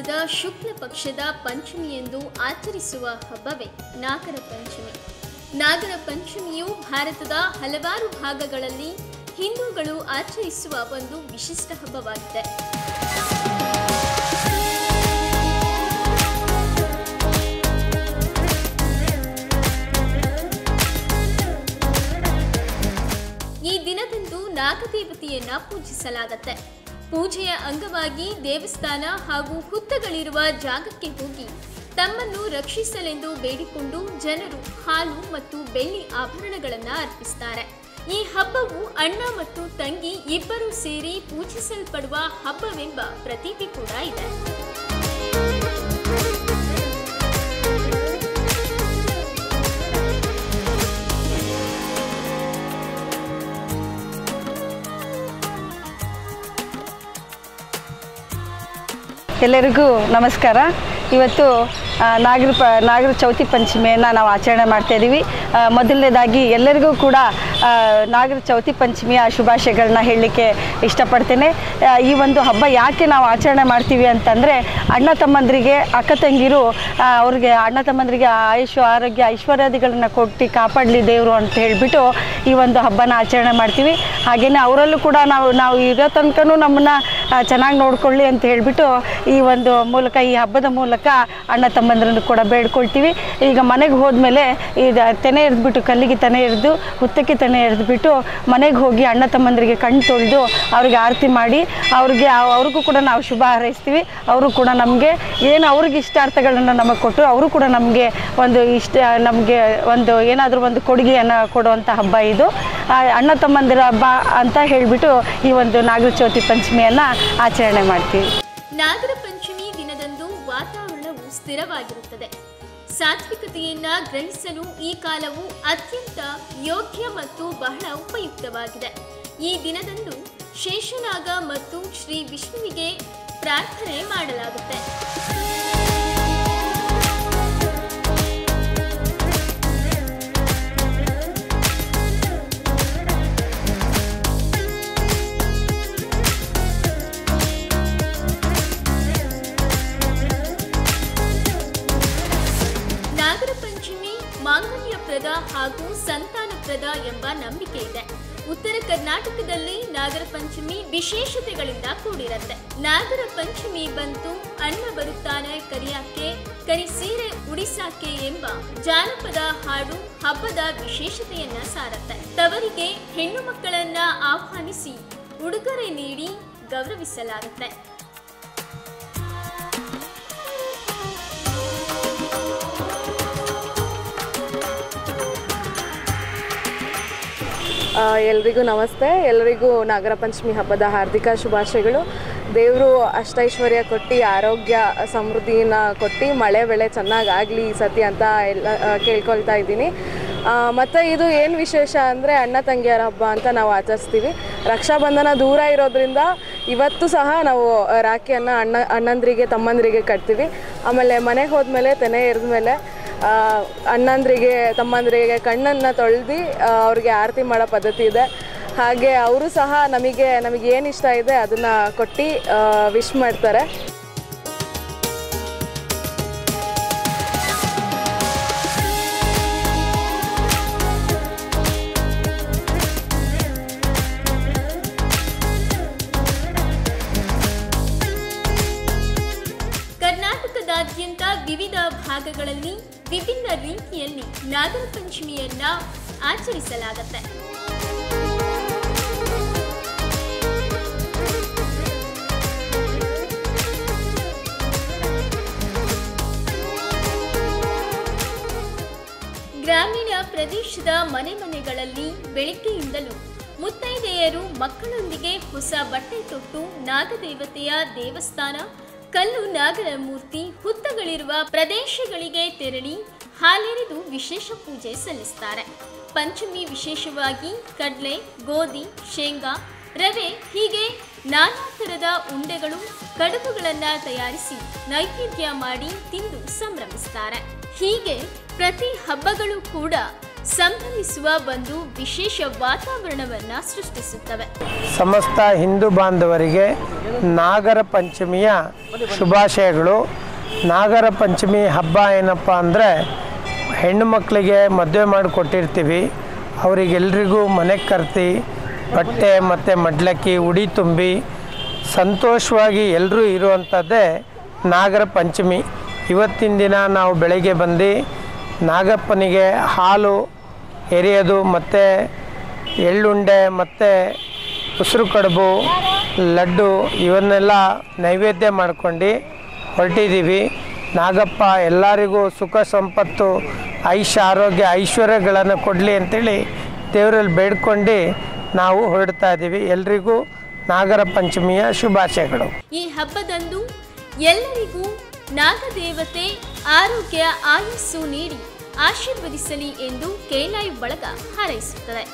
ಮಾಸದ ಶುಕ್ಲ ಪಕ್ಷದ ಪಂಚಮಿ ಎಂದು ಆಚರಿಸುವ ಹಬ್ಬವೇ ನಾಗರ ಪಂಚಮಿ. ನಾಗರ ಪಂಚಮಿಯು ಭಾರತದ ಹಲವಾರು ಭಾಗಗಳಲ್ಲಿ ಹಿಂದೂಗಳು ಆಚರಿಸುವ ಒಂದು ವಿಶಿಷ್ಟ ಹಬ್ಬವಾಗಿದೆ. ಈ ದಿನದಂದು ನಾಗದೇವತೆಯನ್ನ ಪೂಜಿಸಲಾಗತ್ತೆ. ಪೂಜೆಯ ಅಂಗವಾಗಿ ದೇವಸ್ಥಾನ ಹಾಗೂ ಹುತ್ತಗಳಿರುವ ಜಾಗಕ್ಕೆ ಹೋಗಿ ತಮ್ಮನ್ನು ರಕ್ಷಿಸಲೆಂದು ಬೇಡಿಕೊಂಡು ಜನರು ಹಾಲು ಮತ್ತು ಬೆಳ್ಳಿ ಆಭರಣಗಳನ್ನು ಅರ್ಪಿಸ್ತಾರೆ. ಈ ಹಬ್ಬವು ಅಣ್ಣ ಮತ್ತು ತಂಗಿ ಇಬ್ಬರು ಸೇರಿ ಪೂಜಿಸಲ್ಪಡುವ ಹಬ್ಬವೆಂಬ ಪ್ರತೀತಿ ಕೂಡ ಇದೆ. ಎಲ್ಲರಿಗೂ ನಮಸ್ಕಾರ. ಇವತ್ತು ನಾಗರ ಪ, ನಾಗರ ಚೌತಿ ಪಂಚಮಿಯನ್ನು ನಾವು ಆಚರಣೆ ಮಾಡ್ತಾ ಇದ್ದೀವಿ ಮೊದಲನೇದಾಗಿ ಎಲ್ಲರಿಗೂ ಕೂಡ ನಾಗರ ಚೌತಿ ಪಂಚಮಿಯ ಶುಭಾಶಯಗಳನ್ನ ಹೇಳಲಿಕ್ಕೆ ಇಷ್ಟಪಡ್ತೇನೆ. ಈ ಒಂದು ಹಬ್ಬ ಯಾಕೆ ನಾವು ಆಚರಣೆ ಮಾಡ್ತೀವಿ ಅಂತಂದರೆ, ಅಣ್ಣ ತಮ್ಮಂದರಿಗೆ, ಅಕ್ಕ ತಂಗಿರು ಅವ್ರಿಗೆ ಅಣ್ಣ ತಮ್ಮಂದರಿಗೆ ಆಯುಷು, ಆರೋಗ್ಯ ಐಶ್ವರ್ಯಾದಿಗಳನ್ನ ಕೊಟ್ಟು ಕಾಪಾಡಲಿ ದೇವರು ಅಂತ ಹೇಳಿಬಿಟ್ಟು ಈ ಒಂದು ಹಬ್ಬನ ಆಚರಣೆ ಮಾಡ್ತೀವಿ. ಹಾಗೆಯೇ ಅವರಲ್ಲೂ ಕೂಡ ನಾವು ನಾವು ಇರೋ ತನಕನೂ ನಮ್ಮನ್ನು ಚೆನ್ನಾಗಿ ನೋಡ್ಕೊಳ್ಳಿ ಅಂತ ಹೇಳಿಬಿಟ್ಟು ಈ ಒಂದು ಮೂಲಕ, ಈ ಹಬ್ಬದ ಮೂಲಕ ಅಣ್ಣ ತಮ್ಮಂದ್ರನ್ನು ಕೂಡ ಬೇಡ್ಕೊಳ್ತೀವಿ. ಈಗ ಮನೆಗೆ ಹೋದ್ಮೇಲೆ ಈಗ ತೆನೆ ಎರೆದ್ಬಿಟ್ಟು, ಕಲ್ಲಿಗೆ ತೆನೆ ಎರೆದು, ಹುತ್ತಕ್ಕೆ ತೆನೆ ಎರೆದ್ಬಿಟ್ಟು ಮನೆಗೆ ಹೋಗಿ ಅಣ್ಣ ತಮ್ಮಂದರಿಗೆ ಕಣ್ಣು ತೊಳೆದು ಅವ್ರಿಗೆ ಆರತಿ ಮಾಡಿ, ಅವ್ರಿಗೆ ಅವ್- ಅವ್ರಿಗೂ ಕೂಡ ನಾವು ಶುಭ ಹಾರೈಸ್ತೀವಿ. ಅವರು ಕೂಡ ನಮಗೆ ಏನು ಅವ್ರಿಗೆ ಇಷ್ಟಾರ್ಥಗಳನ್ನು ನಮಗೆ ಕೊಟ್ಟು ಅವರು ಕೂಡ ನಮಗೆ ಒಂದು ಇಷ್ಟ, ನಮಗೆ ಒಂದು ಏನಾದರೂ ಒಂದು ಕೊಡುಗೆಯನ್ನು ಕೊಡುವಂಥ ಹಬ್ಬ ಇದು. ಅಣ್ಣ ತಮ್ಮಂದಿರ ಹಬ್ಬ ಅಂತ ಹೇಳಿಬಿಟ್ಟು ಈ ಒಂದು ನಾಗರ ಚೌತಿ ಪಂಚಮಿಯನ್ನು ಆಚರಣೆ ಮಾಡ್ತೀವಿ. ಸ್ಥಿರವಾಗಿರುತ್ತದೆ. ಸಾತ್ವಿಕತೆಯನ್ನ ಗ್ರಹಿಸಲು ಈ ಕಾಲವು ಅತ್ಯಂತ ಯೋಗ್ಯ ಮತ್ತು ಬಹಳ ಉಪಯುಕ್ತವಾಗಿದೆ. ಈ ದಿನದಂದು ಶೇಷನಾಗ ಮತ್ತು ಶ್ರೀ ವಿಷ್ಣುವಿಗೆ ಪ್ರಾರ್ಥನೆ ಮಾಡಲಾಗುತ್ತೆ. ಹಾಗೂ ಸಂತಾನಪ್ರದ ಎಂಬ ನಂಬಿಕೆ ಇದೆ. ಉತ್ತರ ಕರ್ನಾಟಕದಲ್ಲಿ ನಾಗರ ಪಂಚಮಿ ವಿಶೇಷತೆಗಳಿಂದ ಕೂಡಿರತ್ತೆ. ನಾಗರ ಪಂಚಮಿ ಬಂತು, ಅಣ್ಣ ಬರುತ್ತಾನೆ ಕರಿಯಾಕೆ ಕರಿ ಸೀರೆ ಉಡಿಸಾಕೆ ಎಂಬ ಜಾನಪದ ಹಾಡು ಹಬ್ಬದ ವಿಶೇಷತೆಯನ್ನ ಸಾರತ್ತೆ. ತವರಿಗೆ ಹೆಣ್ಣು ಮಕ್ಕಳನ್ನ ಆಹ್ವಾನಿಸಿ ಉಡುಗೊರೆ ನೀಡಿ ಗೌರವಿಸಲಾಗುತ್ತೆ. ಎಲ್ರಿಗೂ ನಮಸ್ತೆ. ಎಲ್ಲರಿಗೂ ನಾಗರ ಪಂಚಮಿ ಹಬ್ಬದ ಹಾರ್ದಿಕ ಶುಭಾಶಯಗಳು. ದೇವರು ಅಷ್ಟೈಶ್ವರ್ಯ ಕೊಟ್ಟು ಆರೋಗ್ಯ ಸಮೃದ್ಧಿನ ಕೊಟ್ಟು ಮಳೆ ಬೆಳೆ ಚೆನ್ನಾಗಾಗಲಿ ಈ ಸತಿ ಅಂತ ಎಲ್ಲ ಕೇಳ್ಕೊಳ್ತಾ ಇದ್ದೀನಿ. ಮತ್ತು ಇದು ಏನು ವಿಶೇಷ ಅಂದರೆ ಅಣ್ಣ ತಂಗಿಯರ ಹಬ್ಬ ಅಂತ ನಾವು ಆಚರಿಸ್ತೀವಿ. ರಕ್ಷಾಬಂಧನ ದೂರ ಇರೋದ್ರಿಂದ ಇವತ್ತು ಸಹ ನಾವು ರಾಖಿಯನ್ನು ಅಣ್ಣ ಅಣ್ಣಂದ್ರಿಗೆ ತಮ್ಮಂದ್ರಿಗೆ ಕಟ್ತೀವಿ. ಆಮೇಲೆ ಮನೆಗೆ ಹೋದ್ಮೇಲೆ ತೆನೆ ಎರೆದ್ಮೇಲೆ ಆ, ಅಣ್ಣಂದ್ರಿಗೆ, ತಮ್ಮಂದ್ರಿಗೆ ಕಣ್ಣನ್ನು ತೊಳೆದು ಅವ್ರಿಗೆ ಆರತಿ ಮಾಡೋ ಪದ್ಧತಿ ಇದೆ. ಹಾಗೆ ಅವರು ಸಹ ನಮಗೆ ನಮಗೆ ಏನು ಇಷ್ಟ ಇದೆ ಅದನ್ನು ಕೊಟ್ಟು ವಿಶ್ ಮಾಡ್ತಾರೆ. ಕರ್ನಾಟಕದಾದ್ಯಂತ ವಿವಿಧ ಭಾಗಗಳಲ್ಲಿ ವಿಭಿನ್ನ ರೀತಿಯಲ್ಲಿ ನಾಗರ ಪಂಚಮಿಯನ್ನ ಆಚರಿಸಲಾಗುತ್ತೆ. ಗ್ರಾಮೀಣ ಪ್ರದೇಶದ ಮನೆ ಮನೆಗಳಲ್ಲಿ ಬೆಳಿಗ್ಗೆಯಿಂದಲೂ ಮುತ್ತೈದೆಯರು ಮಕ್ಕಳೊಂದಿಗೆ ಹೊಸ ಬಟ್ಟೆ ತೊಟ್ಟು ನಾಗದೇವತೆಯ ದೇವಸ್ಥಾನ ಕಲ್ಲು ನಾಗರ ಮೂರ್ತಿ ಹುತ್ತಗಳಿರುವ ಪ್ರದೇಶಗಳಿಗೆ ತೆರಳಿ ಹಾಲೆರೆದು ವಿಶೇಷ ಪೂಜೆ ಸಲ್ಲಿಸ್ತಾರೆ. ಪಂಚಮಿ ವಿಶೇಷವಾಗಿ ಕಡಲೆ, ಗೋಧಿ, ಶೇಂಗಾ, ರವೆ ಹೀಗೆ ನಾನಾ ಥರದ ಉಂಡೆಗಳು, ಕಡುಬುಗಳನ್ನು ತಯಾರಿಸಿ ನೈವೇದ್ಯ ಮಾಡಿ ತಿಂದು ಸಂಭ್ರಮಿಸ್ತಾರೆ. ಹೀಗೆ ಪ್ರತಿ ಹಬ್ಬಗಳು ಕೂಡ ಸಂಭ್ರಮಿಸುವ ಒಂದು ವಿಶೇಷ ವಾತಾವರಣವನ್ನ ಸೃಷ್ಟಿಸುತ್ತವೆ. ಸಮಸ್ತ ಹಿಂದೂ ಬಾಂಧವರಿಗೆ ನಾಗರ ಪಂಚಮಿಯ ಶುಭಾಶಯಗಳು. ನಾಗರ ಪಂಚಮಿ ಹಬ್ಬ ಏನಪ್ಪ ಅಂದರೆ ಹೆಣ್ಣು ಮಕ್ಕಳಿಗೆ ಮದುವೆ ಮಾಡಿಕೊಟ್ಟಿರ್ತೀವಿ. ಅವರಿಗೆಲ್ರಿಗೂ ಮನೆಗೆ ಕರ್ತಿ, ಬಟ್ಟೆ ಮತ್ತು ಮಡ್ಲಕ್ಕಿ, ಉಡಿ ತುಂಬಿ, ಸಂತೋಷವಾಗಿ ಎಲ್ಲರೂ ಇರುವಂಥದ್ದೇ ನಾಗರ ಪಂಚಮಿ. ಇವತ್ತಿನ ದಿನ ನಾವು ಬೆಳಗ್ಗೆ ಬಂದು ನಾಗಪ್ಪನಿಗೆ ಹಾಲು ಎರೆಯೋದು ಮತ್ತು ಎಳ್ಳುಂಡೆ ಮತ್ತು ಉಸಿರು ಕಡುಬು, ಲಡ್ಡು ಇವನ್ನೆಲ್ಲ ನೈವೇದ್ಯ ಮಾಡ್ಕೊಂಡು ಹೊರಟಿದ್ದೀವಿ. ನಾಗಪ್ಪ ಎಲ್ಲರಿಗೂ ಸುಖ ಸಂಪತ್ತು, ಐಷ ಆರೋಗ್ಯ ಐಶ್ವರ್ಯಗಳನ್ನು ಕೊಡಲಿ ಅಂತೇಳಿ ದೇವರಲ್ಲಿ ಬೇಡ್ಕೊಂಡು ನಾವು ಹೊರಡ್ತಾ ಇದ್ದೀವಿ. ಎಲ್ರಿಗೂ ನಾಗರ ಪಂಚಮಿಯ ಶುಭಾಶಯಗಳು. ಈ ಹಬ್ಬದಂದು ಎಲ್ಲರಿಗೂ ನಾಗದೇವತೆ ಆರೋಗ್ಯ ಆಯಸ್ಸು ನೀಡಿ. ಆಶೀರ್ವದಿಸಲಿ ಎಂದು ಕೇಲಾಯ್ ಬಳಗ ಹಾರೈಸುತ್ತದೆ.